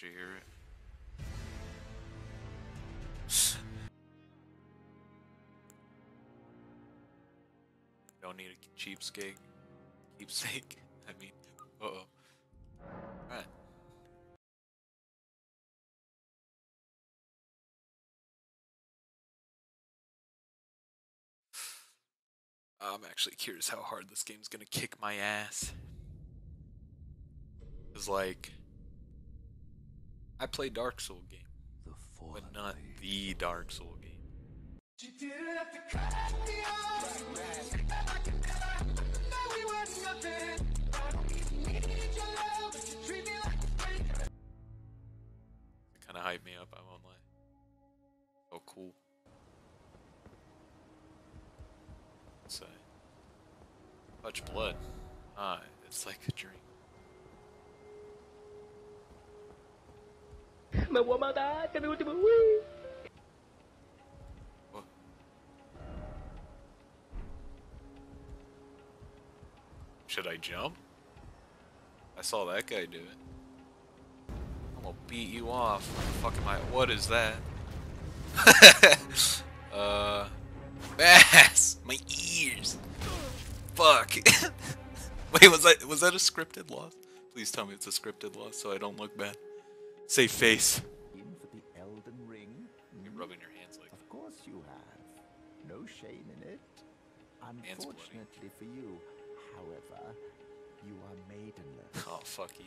Don't you hear it? Don't need a cheapskate. Keepsake. I mean, uh oh. Alright. I'm actually curious how hard this game's gonna kick my ass. Cause like, I play Dark Soul game, The but not the Dark Soul game. You didn't have to cut me off. I can tell that we were nothing. I don't need your love, but you treat me like a friend. It kind of hyped me up. I won't lie. Oh, cool. Say, touch blood. Ah, it's like a dream. Mi. What? Should I jump? I saw that guy do it. I'm gonna beat you off. Fuck am I? What is that? uh, ass, my ears. Fuck. Wait, was that was that a scripted loss? Please tell me it's a scripted loss so I don't look bad. Say face. In for the Elden Ring? You're rubbing your hands like. Of course you have. No shame in it. Unfortunately for you, however, you are maidenless. Oh, fuck you.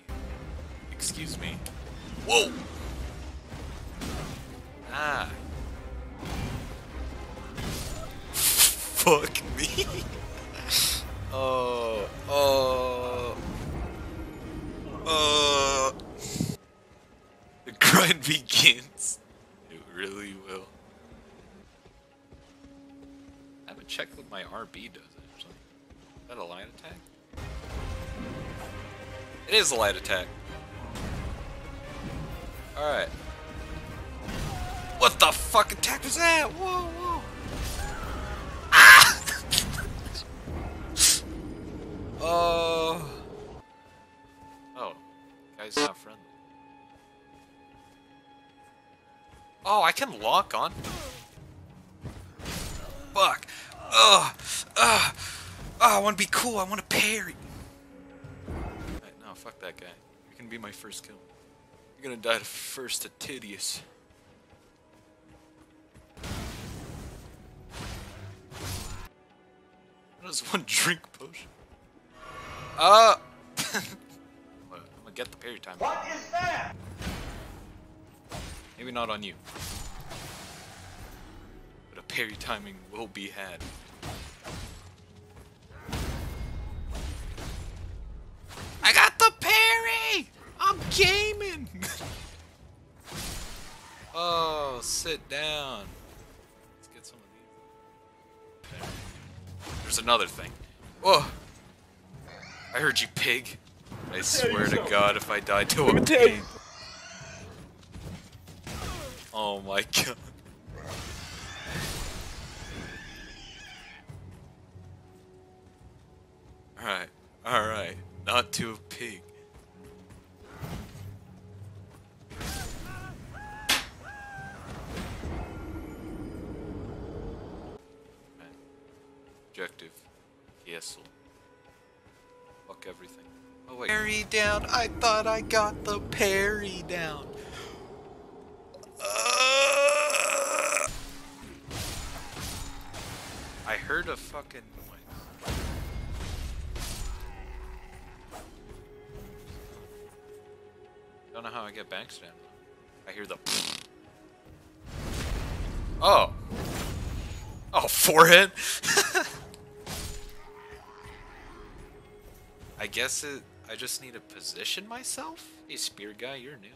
Excuse me. Whoa! Ah. Fuck me. oh, oh. Oh. Grind begins. It really will. I haven't checked what my RB does, actually. Is that a light attack? It is a light attack. Alright. What the fuck attack was that? Whoa, whoa. I can lock on. Fuck. Ugh. Ugh. Oh, I want to be cool. I want to parry. No, fuck that guy. You can be my first kill. You're gonna die first to Tidius. What is one drink potion? Uh. I'm gonna get the parry time. What is that? Maybe not on you. Parry timing will be had. I got the parry! I'm gaming! oh, sit down. Let's get some of these. There's another thing. Whoa! I heard you, pig. I swear to God, if I die to a pig. Oh my god. Alright, alright. Not to a pig. Objective. Cancel. Fuck everything. Oh wait. Parry down. I thought I got the parry down. Uh, I heard a fucking Don't know how I get bank stamina. I hear the. Oh. Oh, forehead. I guess it. I just need to position myself. Hey, spear guy, you're new.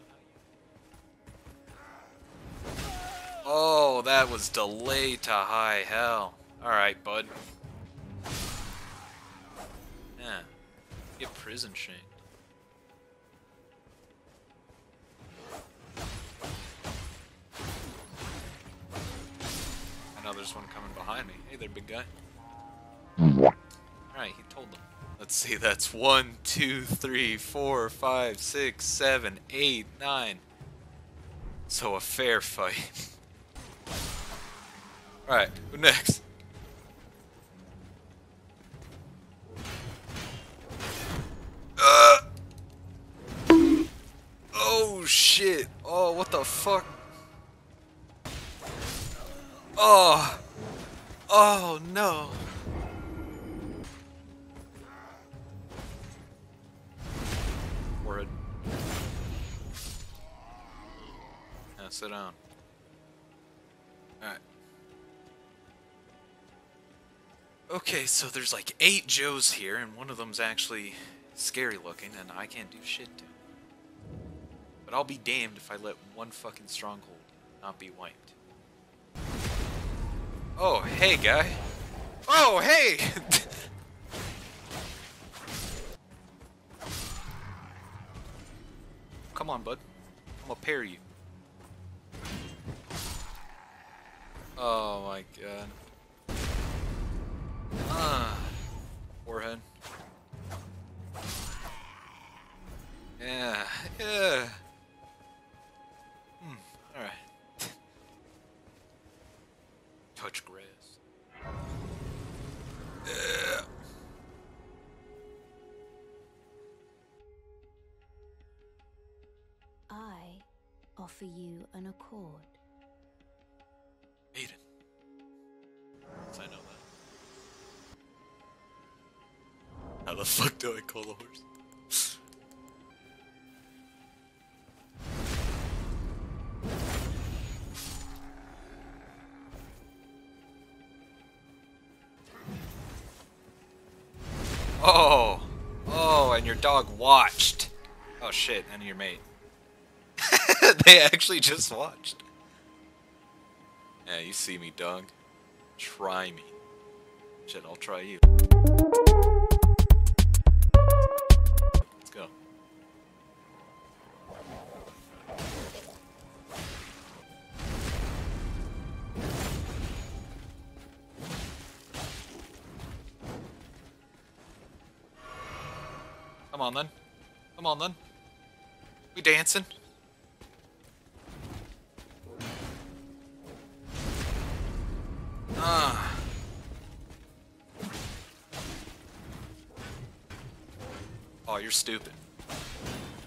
Oh, that was delay to high hell. Alright, bud. Yeah. Get prison shanked. There's one coming behind me. Hey there, big guy. Alright, he told them. Let's see, that's one, two, three, four, five, six, seven, eight, nine. So a fair fight. Alright, who next? Oh. Oh no. Word. Now sit down. Alright. Okay, so there's like eight Joes here, and one of them's actually scary looking, and I can't do shit to him. But I'll be damned if I let one fucking stronghold not be wiped. Oh, hey, guy. Oh, hey! Come on, bud. I'm gonna pair you. Oh my god. Ah. Forehead. Yeah, yeah. I offer you an accord. Aiden. Yes, I know that. How the fuck do I call a horse? Oh, oh, and your dog watched. Oh shit, and your mate. they actually just watched. Yeah, you see me, dog. Try me. Shit, I'll try you. Let's go. Come on then. Come on then. We dancing? Stupid.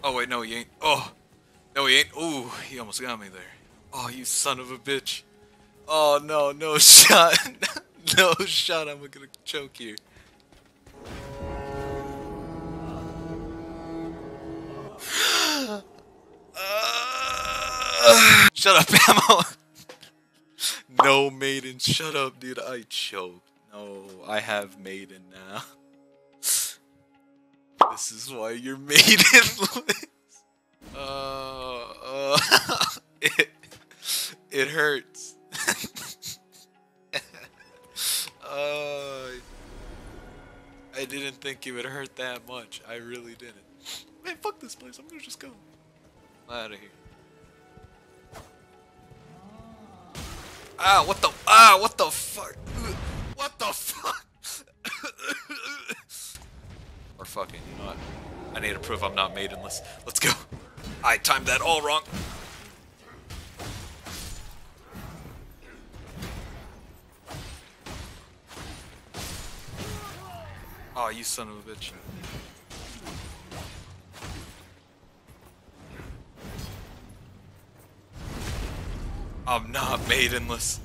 Oh wait, no, he ain't. Oh, no, he ain't. Ooh, he almost got me there. Oh, you son of a bitch. Oh no, no shot, no shot. I'm gonna choke you. Shut up, Ammo. No maiden, shut up, dude. I choked. No, I have maiden now. This is why you're made maidenless. Uh, uh, it, it hurts. uh, I didn't think it would hurt that much. I really didn't. Man, fuck this place. I'm gonna just go. Out of here. Ah, what the? Ah, what the fuck? What the fuck? or fucking, what? I need to prove I'm not maidenless. Let's go. I timed that all wrong. Oh, you son of a bitch. I'm not maidenless.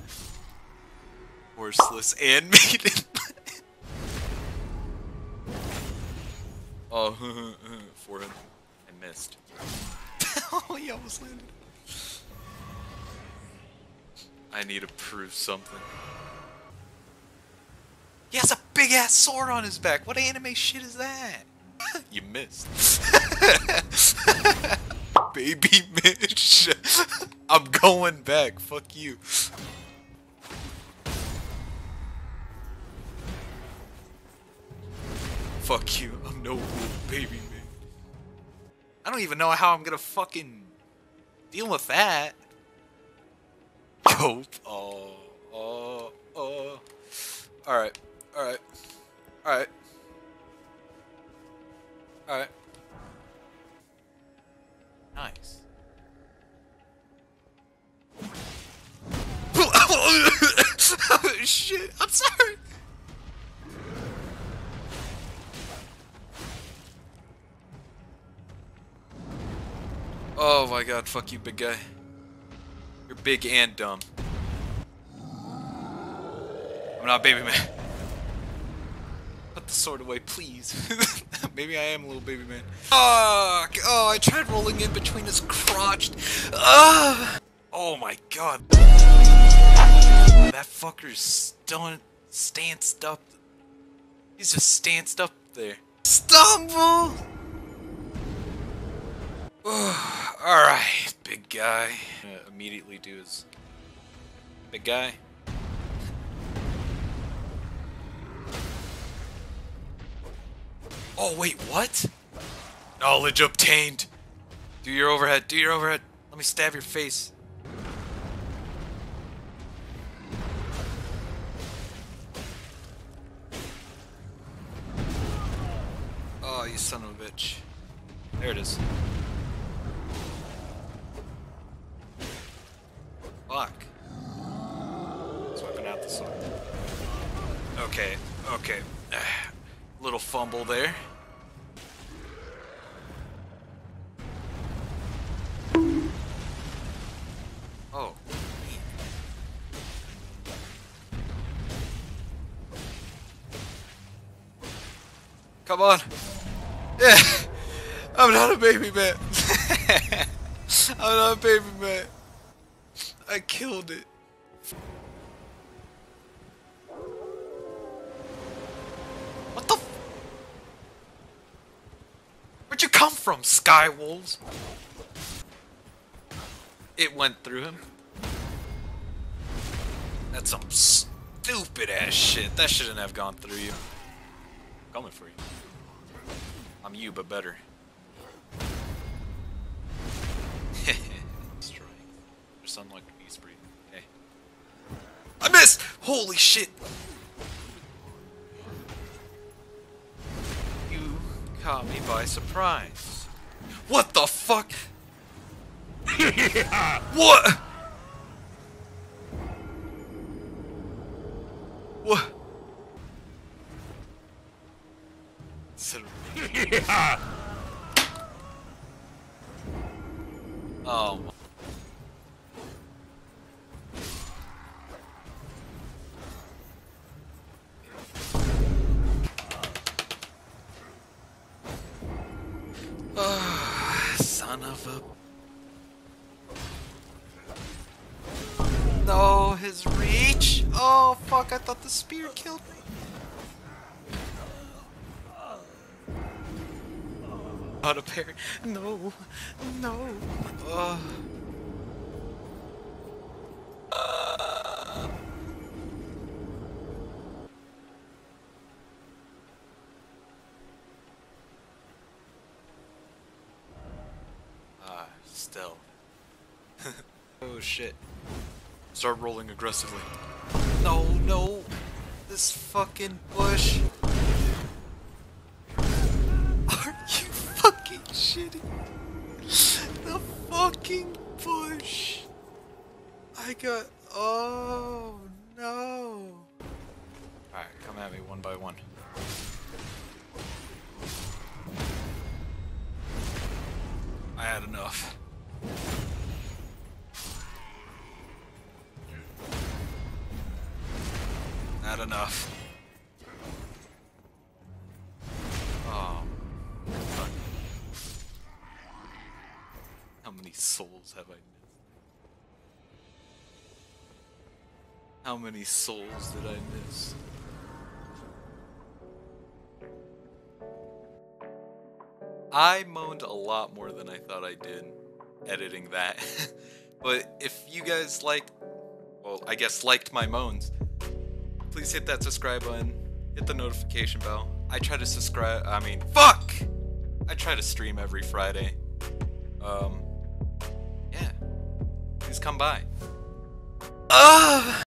Horseless and maidenless. Oh, forehead. I missed. oh, he almost landed. I need to prove something. He has a big ass sword on his back. What anime shit is that? you missed. Baby Mitch. I'm going back. Fuck you. Fuck you. No baby Mitch. I don't even know how I'm gonna fucking deal with that. Cope. Oh. Uh, oh. Uh, oh. Uh. Alright. Alright. Alright. Alright. Nice. oh, shit, I'm sorry. Oh my god, fuck you, big guy. You're big and dumb. I'm not baby man. Put the sword away, please. Maybe I am a little baby man. Fuck! Oh, I tried rolling in between his crotch. Ah! Oh my god. That fucker's stun stanced up. He's just stanced up there. Stumble! Alright, big guy. Immediately do his... Big guy. Oh, wait, what? Knowledge obtained. Do your overhead, do your overhead. Let me stab your face. Oh, you son of a bitch. There it is. Okay, okay. Little fumble there. Oh. Come on. Yeah. I'm not a baby man. I'm not a baby man. I killed it. From, Sky Wolves? It went through him. That's some stupid ass shit. That shouldn't have gone through you. Coming for you. I'm you, but better. Strike. Just unlocked beast breed. Okay. I missed! Holy shit! You caught me by surprise. What the fuck? what? Son of a. No, his reach. Oh fuck! I thought the spear killed me. Out of parry. No, no. Ugh. Ah. Ah, still. oh shit. Start rolling aggressively. No, no. This fucking bush. Are you fucking shitting? The fucking bush. I got. Oh no. Alright, come at me one by one. Enough. Oh. Fuck. How many souls have I missed? How many souls did I miss? I moaned a lot more than I thought I did editing that. but if you guys liked, well, I guess liked my moans, please hit that subscribe button, hit the notification bell. I try to subscribe, I mean, fuck! I try to stream every Friday. Um, yeah. Please come by. Ah!